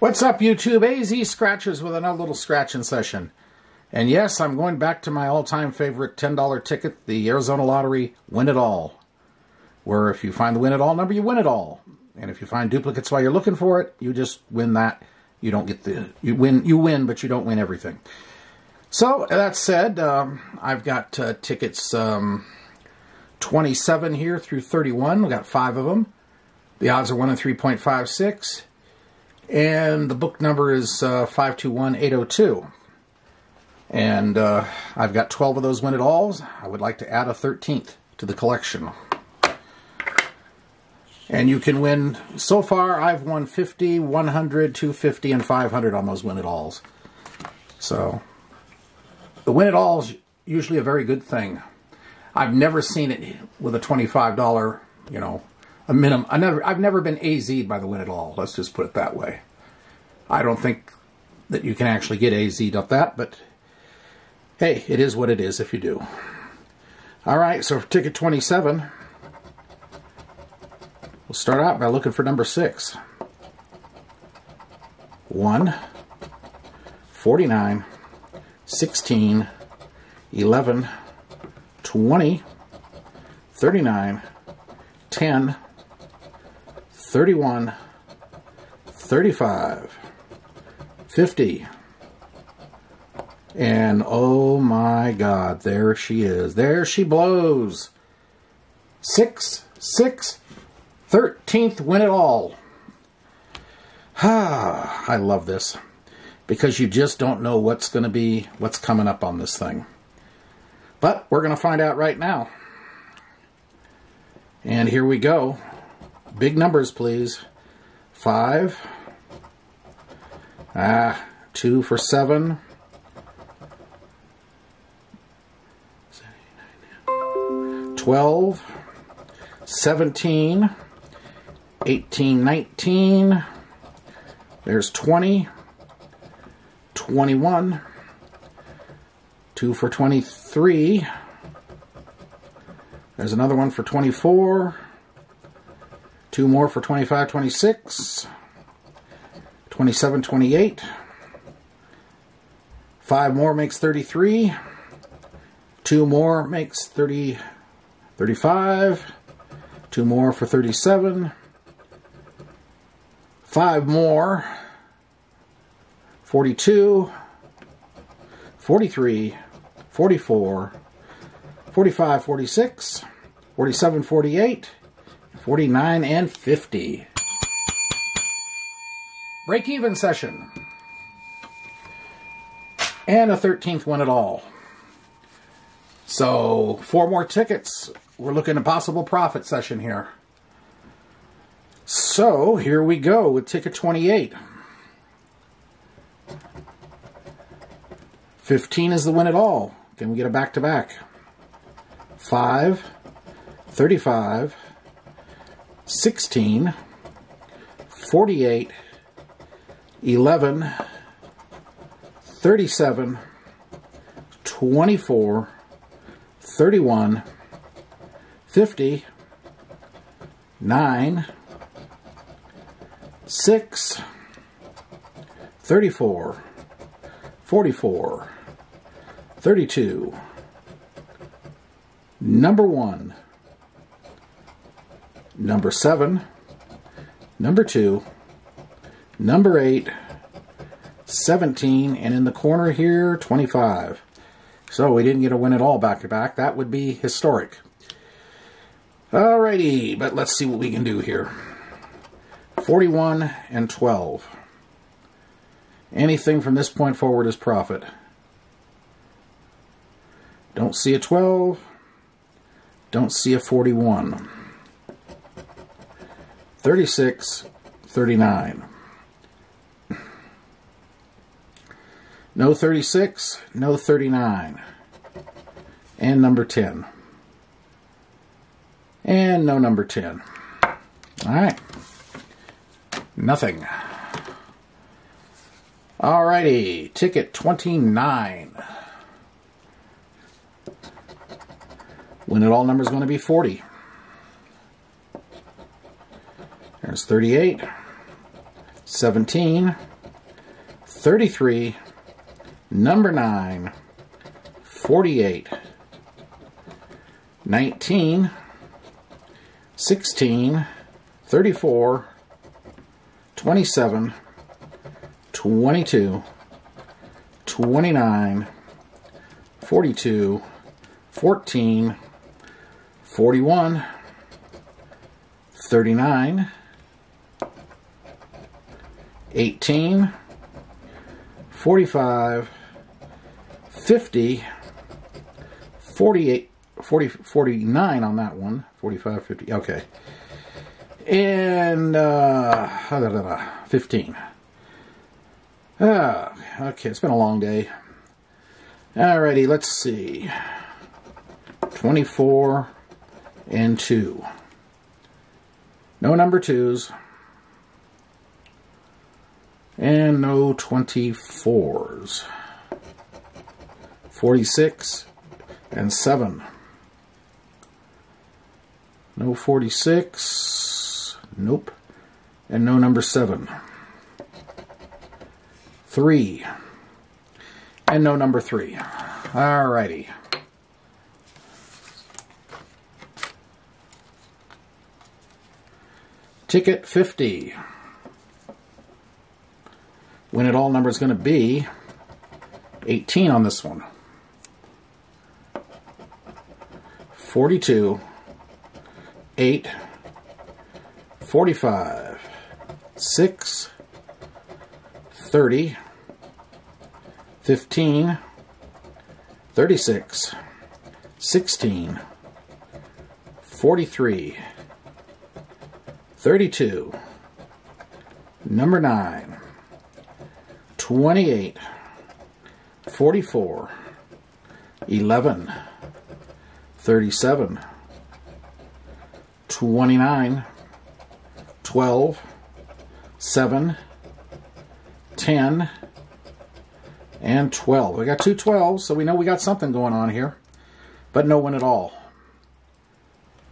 What's up, YouTube? AZ Scratchers with another little scratching session. And yes, I'm going back to my all-time favorite $10 ticket, the Arizona Lottery Win It All. Where if you find the Win It All number, you win it all. And if you find duplicates while you're looking for it, you just win that. You don't get the... You win, you win but you don't win everything. So, that said, um, I've got uh, tickets um, 27 here through 31. We've got five of them. The odds are 1 in 3.56. And the book number is uh, 521802. And uh, I've got 12 of those win alls. I would like to add a 13th to the collection. And you can win, so far I've won 50, 100, 250, and 500 on those win alls. So, the win alls usually a very good thing. I've never seen it with a $25, you know, a minimum. I never, I've never been AZ'd by the win it all. Let's just put it that way. I don't think that you can actually get AZ'd up that, but hey, it is what it is if you do. All right, so ticket 27, we'll start out by looking for number 6. 1, 49, 16, 11, 20, 39, 10, 31, 35, 50, and oh my god, there she is. There she blows. Six, six, 13th win it all. Ah, I love this. Because you just don't know what's going to be, what's coming up on this thing. But we're going to find out right now. And here we go. Big numbers, please. Five. Ah, two for seven. Twelve. Seventeen. Eighteen, nineteen. There's twenty. Twenty-one. Two for twenty-three. There's another one for 24. Two more for 25, 26. 27, 28. Five more makes 33. Two more makes 30, 35. Two more for 37. Five more. 42. 43. 44. 45, 46, 47, 48, 49, and 50. Break even session. And a 13th one at all. So, four more tickets. We're looking at a possible profit session here. So, here we go with ticket 28. 15 is the win it all. Can we get a back-to-back? -back? 5, 35, 16, 48, 11, 37, 24, 31, 50, 9, 6, 34, 44, 32, number one, number seven, number two, number eight, 17, and in the corner here, 25. So we didn't get a win it all back to back. That would be historic. Alrighty, but let's see what we can do here. 41 and 12. Anything from this point forward is profit. Don't see a 12. Don't see a 41. 36, 39. No 36, no 39. And number 10. And no number 10. Alright. Nothing. Alrighty, ticket 29. Win it all number is going to be 40. There's 38, 17, 33, number 9, 48, 19, 16, 34, 27, 22, 29, 42, 14, 41, 39, 18, 45, 50, 48, 40, 49 on that one. 45, 50, okay. And uh, 15. Ah, okay, it's been a long day. Alrighty, let's see. 24 and 2. No number 2s. And no 24s. 46 and 7. No 46. Nope. And no number 7. 3. And no number 3. Alrighty. Ticket 50. Win it all number is going to be 18 on this one. 42, 8, 45, 6, 30, 15, 36, 16, 43, 32, number 9, 28, 44, 11, 37, 29, 12, 7, 10, and 12. We got two 12s, so we know we got something going on here, but no one at all.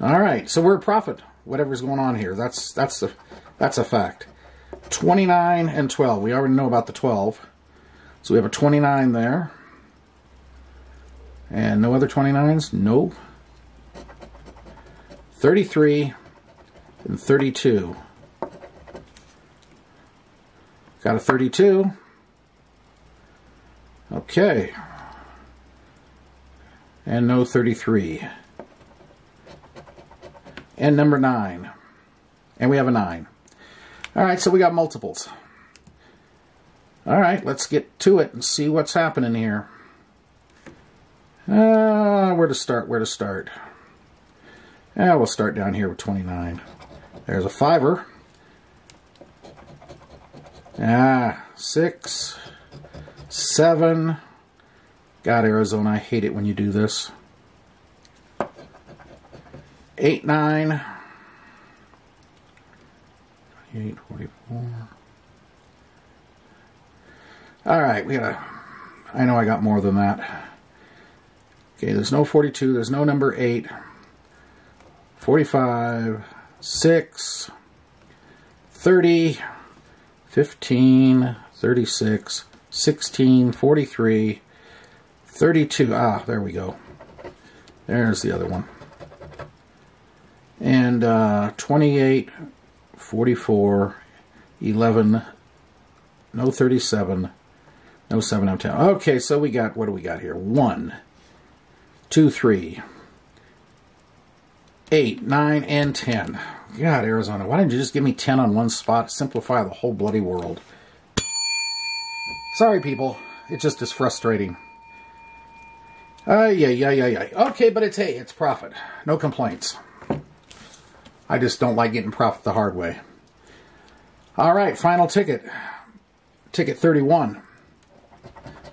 All right, so we're a profit, whatever's going on here. That's that's the that's a fact. 29 and 12. We already know about the 12. So we have a 29 there. And no other 29s? Nope. 33 and 32. Got a 32. Okay. And no 33. And number 9. And we have a 9. All right, so we got multiples. All right, let's get to it and see what's happening here. Uh, where to start, where to start. Yeah, we'll start down here with 29. There's a fiver. Ah, six, seven. God, Arizona, I hate it when you do this. Eight, nine. 28, 44. All right, we got a. I know I got more than that. Okay, there's no 42, there's no number 8. 45, 6, 30, 15, 36, 16, 43, 32. Ah, there we go. There's the other one. And uh, 28, 44, 11, no 37, no 7 out of 10. Okay, so we got, what do we got here? 1, 2, 3, 8, 9, and 10. God, Arizona, why didn't you just give me 10 on one spot? Simplify the whole bloody world. Sorry, people. It just is frustrating. Uh, yeah, yeah, yeah, yeah. Okay, but it's, hey, it's profit. No complaints. I just don't like getting profit the hard way. All right, final ticket. Ticket 31.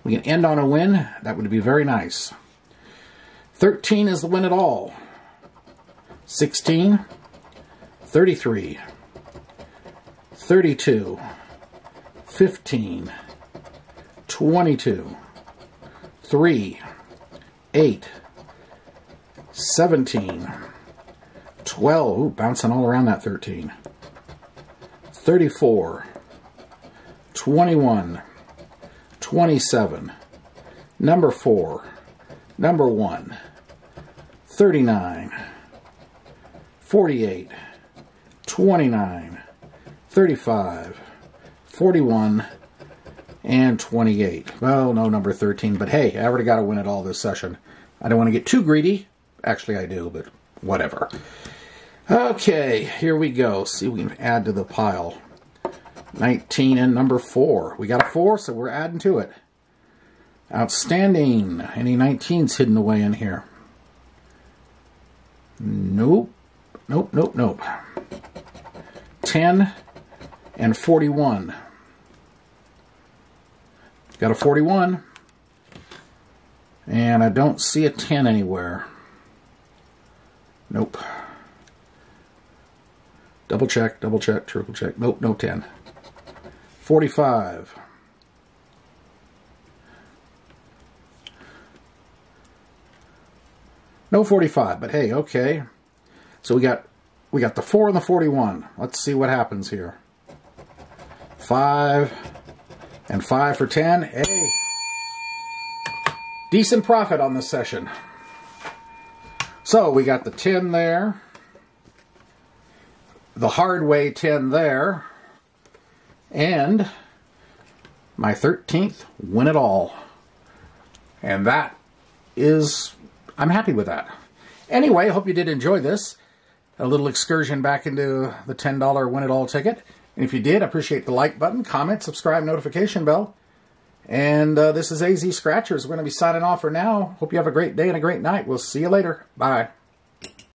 We can end on a win. That would be very nice. 13 is the win it all. 16, 33, 32, 15, 22, 3, 8, 17, 12, ooh, bouncing all around that 13, 34, 21, 27, number 4, number 1, 39, 48, 29, 35, 41, and 28. Well, no, number 13, but hey, I already got to win it all this session. I don't want to get too greedy. Actually, I do, but whatever. Okay, here we go. See we can add to the pile. 19 and number 4. We got a 4, so we're adding to it. Outstanding. Any 19s hidden away in here? Nope. Nope, nope, nope. 10 and 41. Got a 41. And I don't see a 10 anywhere. Nope. Double check, double check, triple check. Nope, no 10. 45. No 45, but hey, okay. So we got we got the 4 and the 41. Let's see what happens here. 5 and 5 for 10. Hey. Decent profit on this session. So we got the 10 there. The hard way 10 there. And my 13th win it all. And that is, I'm happy with that. Anyway, I hope you did enjoy this. A little excursion back into the $10 win it all ticket. And if you did, appreciate the like button, comment, subscribe, notification bell. And uh, this is AZ Scratchers. We're going to be signing off for now. Hope you have a great day and a great night. We'll see you later. Bye.